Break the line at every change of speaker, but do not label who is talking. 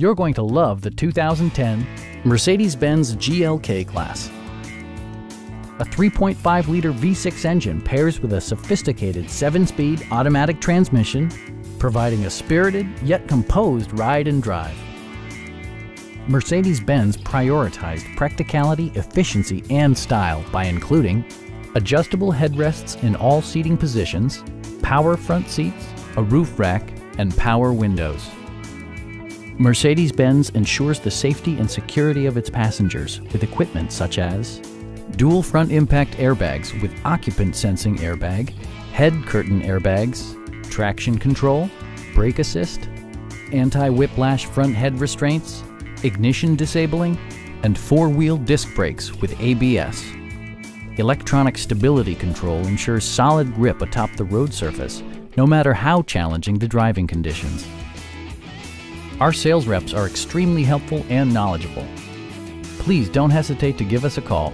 You're going to love the 2010 Mercedes-Benz GLK Class. A 3.5-liter V6 engine pairs with a sophisticated 7-speed automatic transmission, providing a spirited yet composed ride and drive. Mercedes-Benz prioritized practicality, efficiency, and style by including adjustable headrests in all seating positions, power front seats, a roof rack, and power windows. Mercedes-Benz ensures the safety and security of its passengers with equipment such as dual front impact airbags with occupant sensing airbag, head curtain airbags, traction control, brake assist, anti-whiplash front head restraints, ignition disabling, and four-wheel disc brakes with ABS. Electronic stability control ensures solid grip atop the road surface, no matter how challenging the driving conditions. Our sales reps are extremely helpful and knowledgeable. Please don't hesitate to give us a call